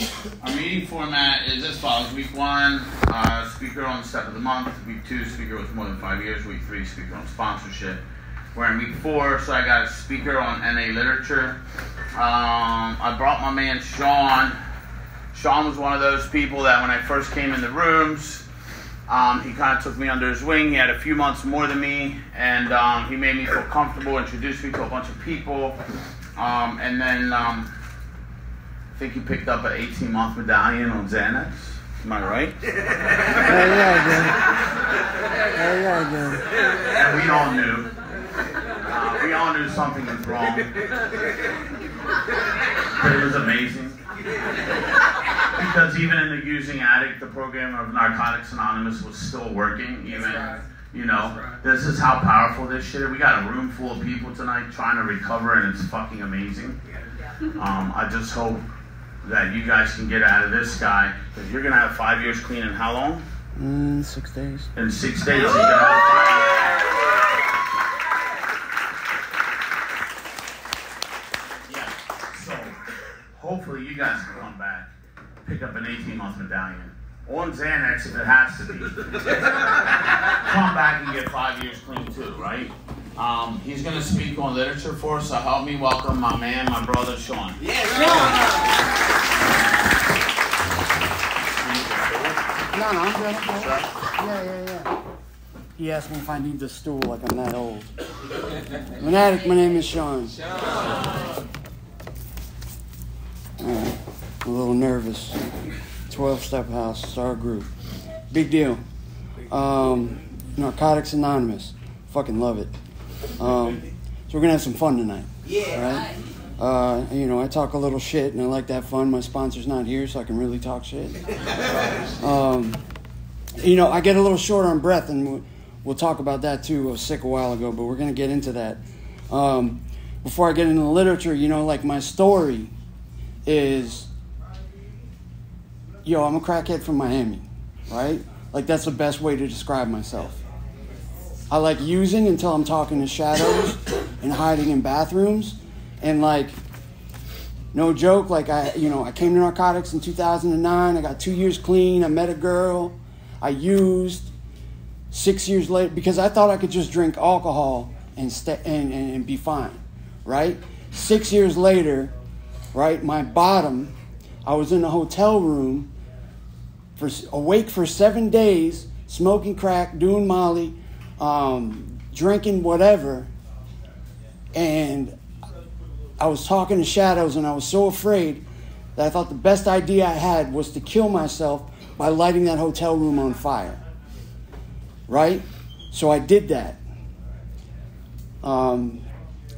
Our meeting format is as follows. Week one, uh, speaker on step of the month. Week two, speaker with more than five years. Week three, speaker on sponsorship. We're in week four, so I got a speaker on NA literature. Um, I brought my man Sean. Sean was one of those people that when I first came in the rooms, um, he kind of took me under his wing. He had a few months more than me, and um, he made me feel comfortable, introduced me to a bunch of people, um, and then um, I think you picked up an 18 month medallion on Xanax. Am I right? Hell yeah, I did. Hell yeah, I did. And we all knew. Uh, we all knew something was wrong. But it was amazing. Because even in the using addict, the program of Narcotics Anonymous was still working. Even, you know, this is how powerful this shit is. We got a room full of people tonight trying to recover, and it's fucking amazing. Um, I just hope that you guys can get out of this guy, because you're going to have five years clean in how long? Mm, six days. In six days, you're going to have five years. Yeah, so hopefully you guys can come back, pick up an 18 month medallion. On Xanax if it has to be. come back and get five years clean too, right? Um, he's going to speak on literature for us, so help me welcome my man, my brother, Sean. No, no, I'm good. I'm good. Yeah, yeah, yeah. He asked me if I need the stool like I'm that old. I'm an addict. My name is Sean. Alright, I'm a little nervous. 12 step house, star group. Big deal. Um, Narcotics Anonymous. Fucking love it. Um, so we're gonna have some fun tonight. Yeah. Right? Uh, you know, I talk a little shit and I like to have fun. My sponsor's not here, so I can really talk shit. Um, you know, I get a little short on breath, and we'll, we'll talk about that too. I was sick a while ago, but we're going to get into that. Um, before I get into the literature, you know, like my story is yo, I'm a crackhead from Miami, right? Like, that's the best way to describe myself. I like using until I'm talking to shadows and hiding in bathrooms. And, like, no joke, like, I, you know, I came to narcotics in 2009. I got two years clean. I met a girl. I used six years later because I thought I could just drink alcohol and, st- and, and, and be fine, right? Six years later, right, my bottom, I was in a hotel room for awake for seven days, smoking crack, doing Molly, um, drinking whatever, and I was talking to shadows, and I was so afraid that I thought the best idea I had was to kill myself by lighting that hotel room on fire. Right? So I did that. Um,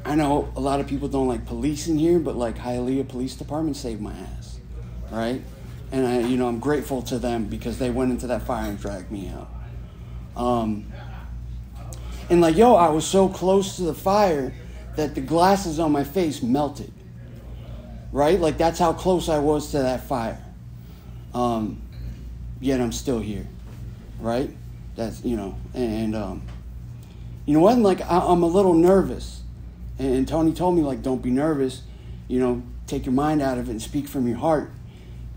I know a lot of people don't like police in here, but like Hialeah Police Department saved my ass. Right? and I, you know, I'm grateful to them because they went into that fire and dragged me out. Um, and like, yo, I was so close to the fire that the glasses on my face melted. Right? Like, that's how close I was to that fire. Um, yet I'm still here. Right? That's, you know, and, um, you know what? And like, I, I'm a little nervous. And, and Tony told me, like, don't be nervous. You know, take your mind out of it and speak from your heart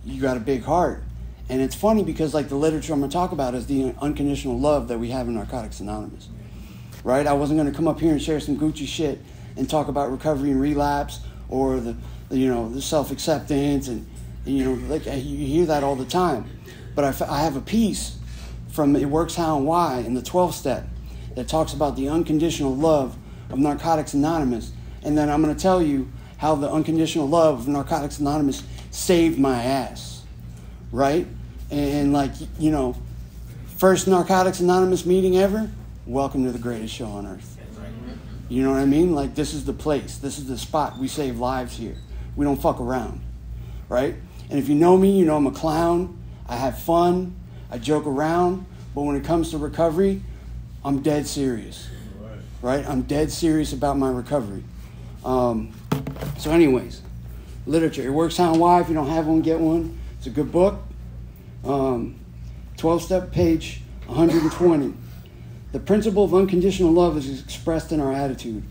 you got a big heart. And it's funny because like the literature I'm going to talk about is the unconditional love that we have in Narcotics Anonymous. Right? I wasn't going to come up here and share some Gucci shit and talk about recovery and relapse or the, you know the self acceptance and, and, you know like you hear that all the time. But I, I have a piece from It Works How and Why in the 12th step that talks about the unconditional love of Narcotics Anonymous. And then I'm going to tell you how the unconditional love of Narcotics Anonymous saved my ass, right? And like, you know, first Narcotics Anonymous meeting ever, welcome to the greatest show on earth. You know what I mean? Like, this is the place, this is the spot. We save lives here. We don't fuck around, right? And if you know me, you know I'm a clown. I have fun, I joke around, but when it comes to recovery, I'm dead serious, right? I'm dead serious about my recovery. Um, so, anyways, literature. It works on why. If you don't have one, get one. It's a good book. Um, 12 step page 120. The principle of unconditional love is expressed in our attitude.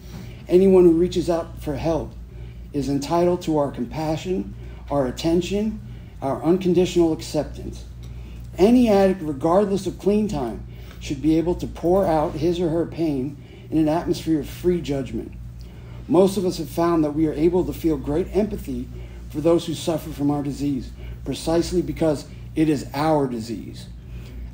Anyone who reaches out for help is entitled to our compassion, our attention, our unconditional acceptance. Any addict, regardless of clean time, should be able to pour out his or her pain in an atmosphere of free judgment. Most of us have found that we are able to feel great empathy for those who suffer from our disease, precisely because it is our disease.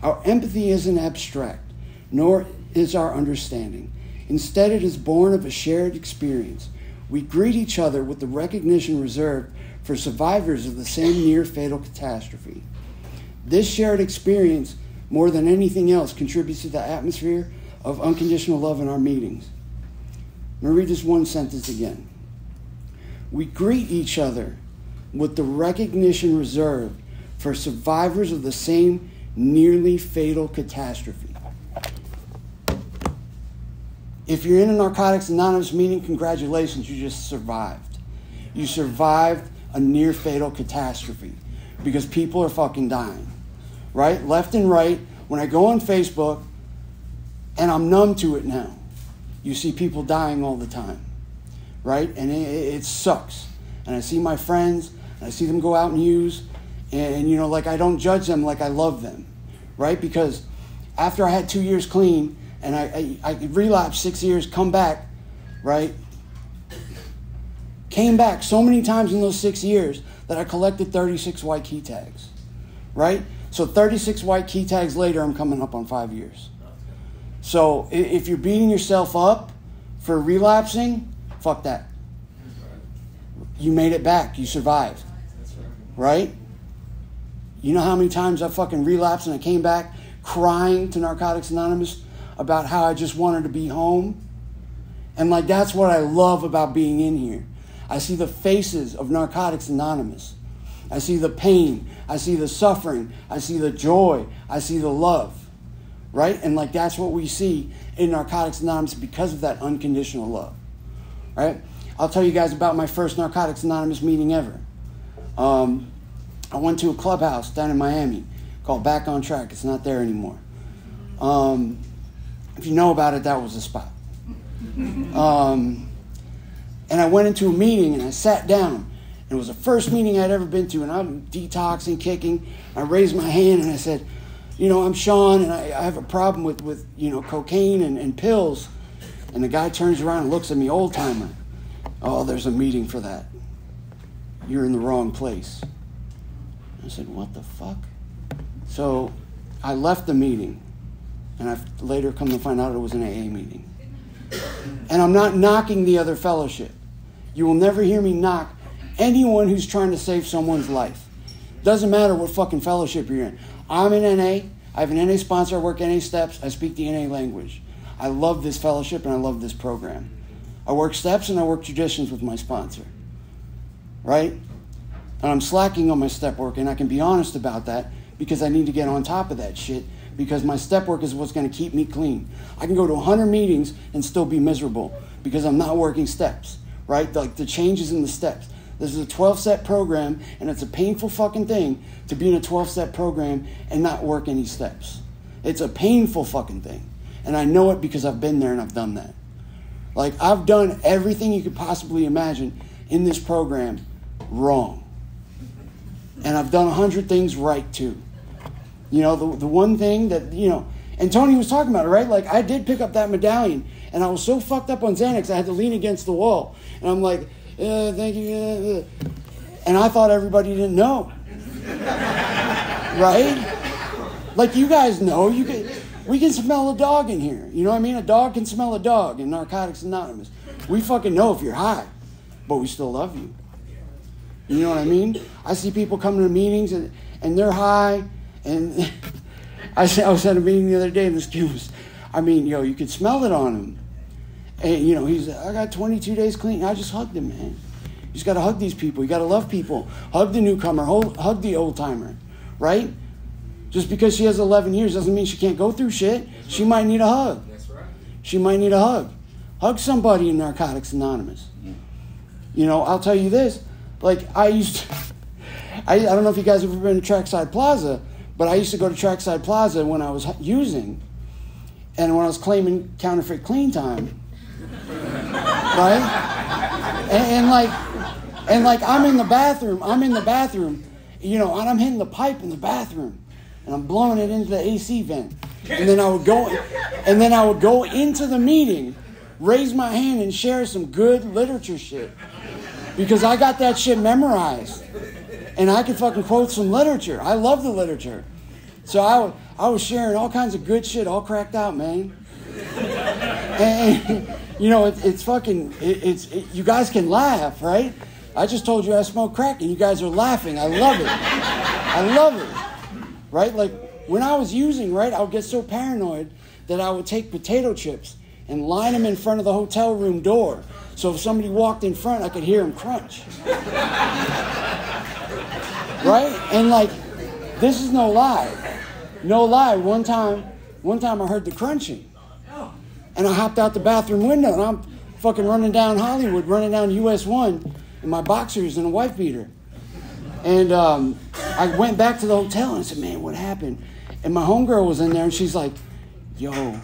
Our empathy isn't abstract, nor is our understanding. Instead, it is born of a shared experience. We greet each other with the recognition reserved for survivors of the same near fatal catastrophe. This shared experience, more than anything else, contributes to the atmosphere of unconditional love in our meetings. Let me read this one sentence again. We greet each other with the recognition reserved for survivors of the same nearly fatal catastrophe. If you're in a Narcotics Anonymous meeting, congratulations, you just survived. You survived a near fatal catastrophe because people are fucking dying, right? Left and right. When I go on Facebook, and I'm numb to it now, you see people dying all the time, right? And it, it sucks. And I see my friends, and I see them go out and use, and, and you know, like I don't judge them like I love them, right? Because after I had two years clean, and I, I, I relapsed six years, come back, right? Came back so many times in those six years that I collected 36 white key tags, right? So 36 white key tags later, I'm coming up on five years. So if you're beating yourself up for relapsing, fuck that. You made it back. You survived. Right? You know how many times I fucking relapsed and I came back crying to Narcotics Anonymous about how I just wanted to be home? And like that's what I love about being in here. I see the faces of Narcotics Anonymous. I see the pain. I see the suffering. I see the joy. I see the love. Right? And like that's what we see in Narcotics Anonymous because of that unconditional love. Right? I'll tell you guys about my first Narcotics Anonymous meeting ever. Um, I went to a clubhouse down in Miami called Back on Track. It's not there anymore. Um, if you know about it, that was the spot. Um, and I went into a meeting and I sat down. And it was the first meeting I'd ever been to, and I'm detoxing, kicking. I raised my hand and I said, You know, I'm Sean, and I, I have a problem with, with you know, cocaine and, and pills. And the guy turns around and looks at me, old timer. Oh, there's a meeting for that. You're in the wrong place. I said, What the fuck? So I left the meeting, and I've later come to find out it was an AA meeting. And I'm not knocking the other fellowship. You will never hear me knock anyone who's trying to save someone's life. Doesn't matter what fucking fellowship you're in. I'm in NA. I have an NA sponsor. I work NA steps. I speak the NA language. I love this fellowship and I love this program. I work steps and I work traditions with my sponsor. Right? And I'm slacking on my step work, and I can be honest about that because I need to get on top of that shit because my step work is what's going to keep me clean. I can go to 100 meetings and still be miserable because I'm not working steps, right? Like the changes in the steps. This is a 12 step program, and it's a painful fucking thing to be in a 12 step program and not work any steps. It's a painful fucking thing. And I know it because I've been there and I've done that. Like, I've done everything you could possibly imagine in this program wrong. And I've done a hundred things right too. You know, the, the one thing that, you know, and Tony was talking about it, right? Like, I did pick up that medallion, and I was so fucked up on Xanax, I had to lean against the wall. And I'm like, uh, thank you. Uh, uh. And I thought everybody didn't know. right? Like, you guys know, you can, we can smell a dog in here. You know what I mean? A dog can smell a dog in Narcotics Anonymous. We fucking know if you're high, but we still love you. You know what I mean? I see people coming to meetings and, and they're high, and I, said I was at a meeting the other day, and this kid was, I mean, yo, you could smell it on him. And, you know, he's, I got 22 days clean. I just hugged him, man. You just got to hug these people. You got to love people. Hug the newcomer, hug the old timer, right? Just because she has 11 years doesn't mean she can't go through shit. She might need a hug. That's right. She might need a hug. Hug somebody in Narcotics Anonymous. Mm. You know, I'll tell you this. Like, I used to, I, I don't know if you guys have ever been to Trackside Plaza, but I used to go to Trackside Plaza when I was using and when I was claiming counterfeit clean time. right? And, and like, and like I'm in the bathroom, I'm in the bathroom, you know, and I'm hitting the pipe in the bathroom, and I'm blowing it into the AC vent, and then I would go, and then I would go into the meeting, raise my hand, and share some good literature shit, because I got that shit memorized, and I could fucking quote some literature. I love the literature, so I, I was sharing all kinds of good shit, all cracked out, man. And, you know, it, it's fucking, it, it's, it, you guys can laugh, right? I just told you I smoke crack and you guys are laughing. I love it. I love it. Right? Like when I was using, right, I would get so paranoid that I would take potato chips and line them in front of the hotel room door. So if somebody walked in front, I could hear them crunch. Right? And like, this is no lie. No lie. One time, one time I heard the crunching. And I hopped out the bathroom window and I'm fucking running down Hollywood, running down US 1 in my boxers and a wife beater. And um, I went back to the hotel and I said, man, what happened? And my homegirl was in there and she's like, yo,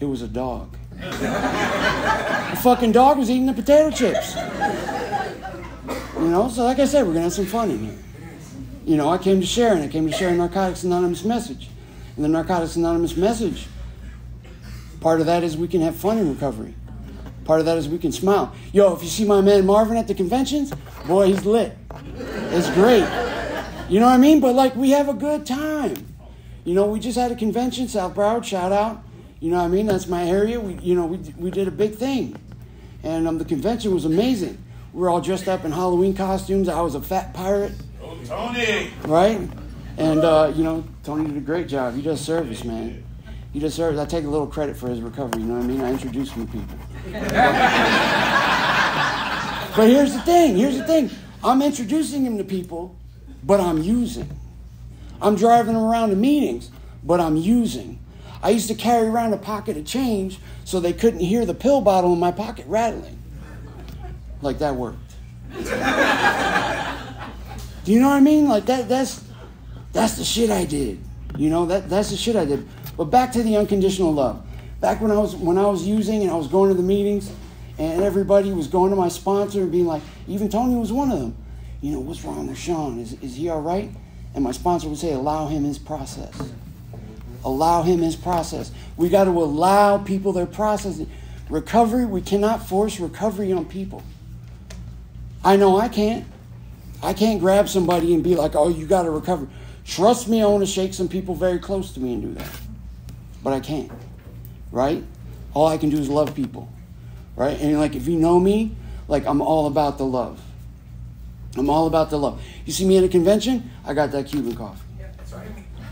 it was a dog. the fucking dog was eating the potato chips. You know, so like I said, we're gonna have some fun in here. You know, I came to share and I came to share a Narcotics Anonymous message. And the Narcotics Anonymous message Part of that is we can have fun in recovery. Part of that is we can smile. Yo, if you see my man Marvin at the conventions, boy, he's lit. It's great. You know what I mean? But like, we have a good time. You know, we just had a convention, South Broward, shout out. You know what I mean? That's my area. We, you know, we, we did a big thing. And um, the convention was amazing. We were all dressed up in Halloween costumes. I was a fat pirate. Tony! Right? And, uh, you know, Tony did a great job. He does service, man. He deserves. I take a little credit for his recovery. You know what I mean? I introduce him to people. but here's the thing. Here's the thing. I'm introducing him to people, but I'm using. I'm driving him around to meetings, but I'm using. I used to carry around a pocket of change so they couldn't hear the pill bottle in my pocket rattling. Like that worked. Do you know what I mean? Like that that's that's the shit I did. You know, that that's the shit I did. But back to the unconditional love. Back when I was when I was using and I was going to the meetings, and everybody was going to my sponsor and being like, even Tony was one of them. You know, what's wrong with Sean? Is is he all right? And my sponsor would say, allow him his process. Allow him his process. We got to allow people their process. Recovery, we cannot force recovery on people. I know I can't. I can't grab somebody and be like, oh, you got to recover. Trust me, I want to shake some people very close to me and do that but I can't. Right? All I can do is love people. Right? And like if you know me, like I'm all about the love. I'm all about the love. You see me at a convention, I got that Cuban coffee. Yeah, that's right.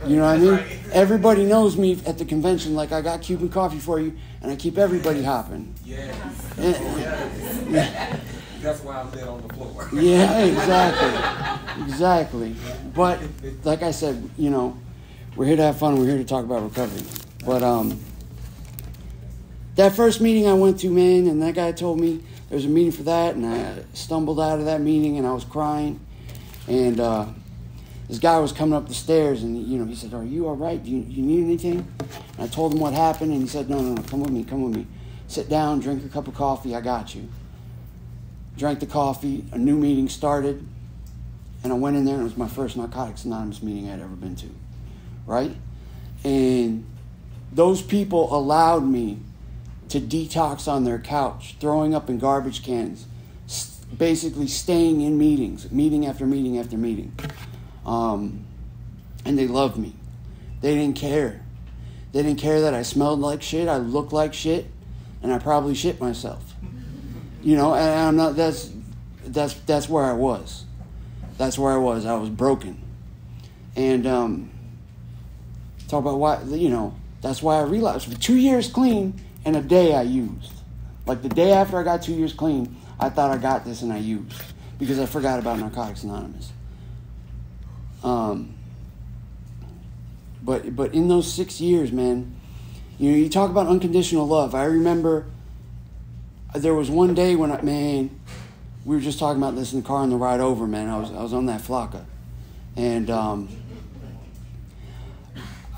You know what I mean? Right. Everybody knows me at the convention, like I got Cuban coffee for you, and I keep everybody hopping. Yeah. Yeah, That's why I'm dead on the floor. yeah, exactly, exactly. But like I said, you know, we're here to have fun. We're here to talk about recovery. But um, that first meeting I went to, man, and that guy told me there was a meeting for that, and I stumbled out of that meeting and I was crying. And uh, this guy was coming up the stairs, and you know, he said, "Are you all right? Do you, you need anything?" And I told him what happened, and he said, "No, no, no, come with me, come with me. Sit down, drink a cup of coffee. I got you." Drank the coffee. A new meeting started, and I went in there, and it was my first Narcotics Anonymous meeting I'd ever been to. Right, and those people allowed me to detox on their couch, throwing up in garbage cans, basically staying in meetings, meeting after meeting after meeting. Um, and they loved me. They didn't care. They didn't care that I smelled like shit, I looked like shit, and I probably shit myself. You know, and I'm not. That's that's that's where I was. That's where I was. I was broken. And um, talk about why you know that's why I relapsed. For two years clean and a day I used. Like the day after I got two years clean, I thought I got this and I used because I forgot about Narcotics Anonymous. Um, but but in those six years, man, you know, you talk about unconditional love. I remember there was one day when I man, we were just talking about this in the car on the ride over, man. I was I was on that flakka, and um,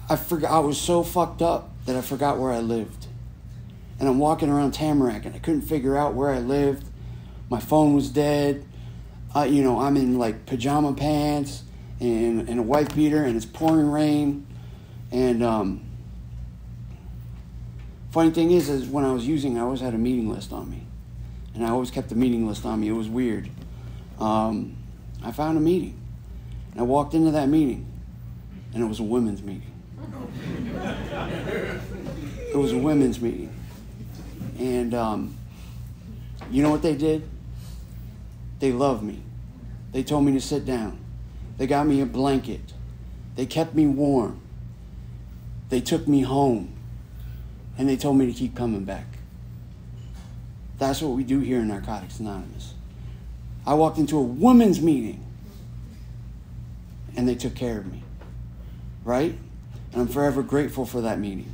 I forgot I was so fucked up that I forgot where I lived. And I'm walking around Tamarac and I couldn't figure out where I lived. My phone was dead. Uh, you know, I'm in like pajama pants. and, and a white beater, and it's pouring rain. And um, funny thing is, is when I was using, I always had a meeting list on me, and I always kept the meeting list on me. It was weird. Um, I found a meeting, and I walked into that meeting, and it was a women's meeting. it was a women's meeting, and um, you know what they did? They loved me. They told me to sit down. They got me a blanket. They kept me warm. They took me home. And they told me to keep coming back. That's what we do here in Narcotics Anonymous. I walked into a women's meeting and they took care of me. Right? And I'm forever grateful for that meeting.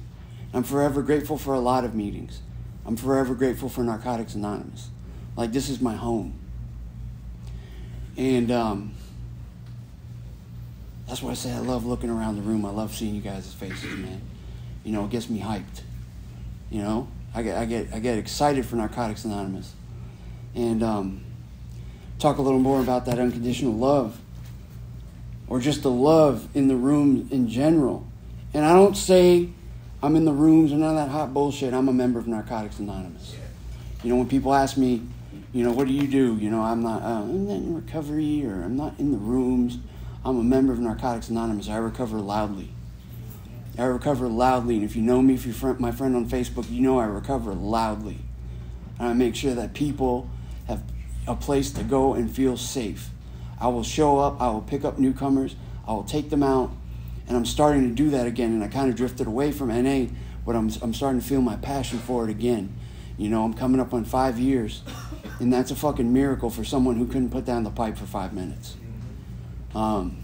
I'm forever grateful for a lot of meetings. I'm forever grateful for Narcotics Anonymous. Like, this is my home. And um, that's why I say I love looking around the room. I love seeing you guys' faces, man. You know, it gets me hyped. You know, I get, I get, I get excited for Narcotics Anonymous. And um, talk a little more about that unconditional love or just the love in the room in general. And I don't say I'm in the rooms or none of that hot bullshit. I'm a member of Narcotics Anonymous. You know, when people ask me, you know, what do you do? You know, I'm not, uh, I'm not in recovery or I'm not in the rooms. I'm a member of Narcotics Anonymous. I recover loudly. I recover loudly. And if you know me, if you're my friend on Facebook, you know I recover loudly. And I make sure that people have a place to go and feel safe. I will show up, I will pick up newcomers, I will take them out, and I'm starting to do that again. And I kind of drifted away from NA, but I'm, I'm starting to feel my passion for it again. You know, I'm coming up on five years, and that's a fucking miracle for someone who couldn't put down the pipe for five minutes. Um,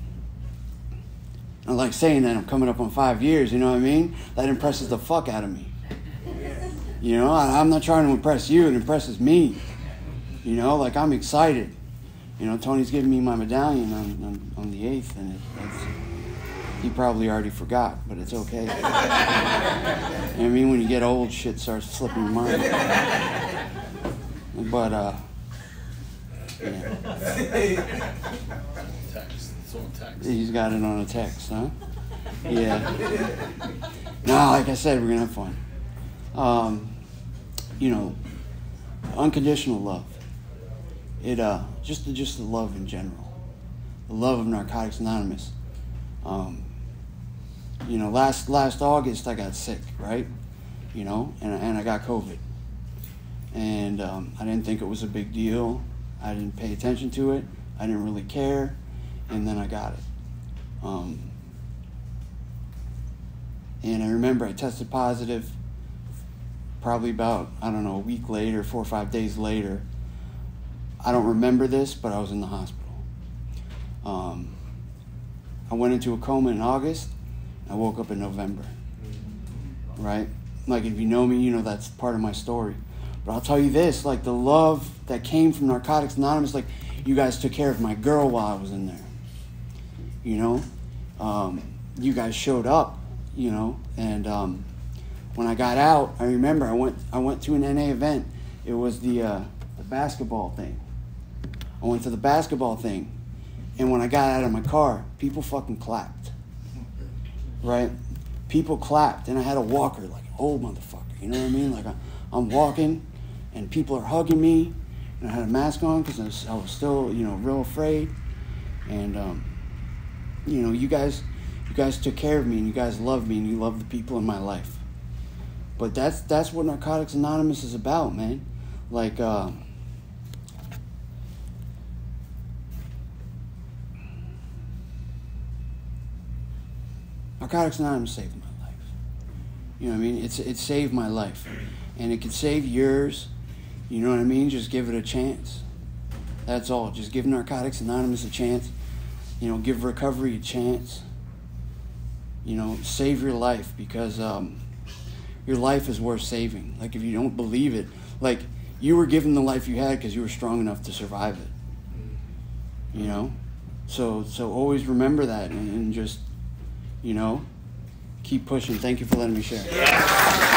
I like saying that I'm coming up on five years, you know what I mean? That impresses the fuck out of me. You know, I, am not trying to impress you, it impresses me. You know, like I'm excited. You know, Tony's giving me my medallion on, on, on the 8th, and it, he probably already forgot, but it's okay. I mean? When you get old, shit starts slipping your mind. But, uh, yeah. He's got it on a text, huh? Yeah. no, like I said, we're gonna have fun. Um, you know, unconditional love. It uh, just the, just the love in general, the love of Narcotics Anonymous. Um, you know, last last August I got sick, right? You know, and and I got COVID, and um, I didn't think it was a big deal. I didn't pay attention to it. I didn't really care and then I got it. Um, and I remember I tested positive probably about, I don't know, a week later, four or five days later. I don't remember this, but I was in the hospital. Um, I went into a coma in August. I woke up in November. Right? Like, if you know me, you know that's part of my story. But I'll tell you this like, the love that came from Narcotics Anonymous, like, you guys took care of my girl while I was in there you know. Um, you guys showed up, you know, and um, when I got out, I remember I went I went to an NA event. It was the uh, the basketball thing. I went to the basketball thing, and when I got out of my car, people fucking clapped. Right? People clapped, and I had a walker like old motherfucker. You know what I mean? Like I'm walking, and people are hugging me, and I had a mask on because I was, I was still you know real afraid, and um, you know, you guys, you guys took care of me, and you guys love me, and you love the people in my life. But that's that's what Narcotics Anonymous is about, man. Like, uh, Narcotics Anonymous saved my life. You know what I mean? It's it saved my life, and it can save yours. You know what I mean? Just give it a chance. That's all. Just give Narcotics Anonymous a chance you know, give recovery a chance. You know, save your life because um, your life is worth saving. Like, if you don't believe it, like, you were given the life you had because you were strong enough to survive it. You know? So, so always remember that and, and just, you know, keep pushing. Thank you for letting me share. Yeah.